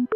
you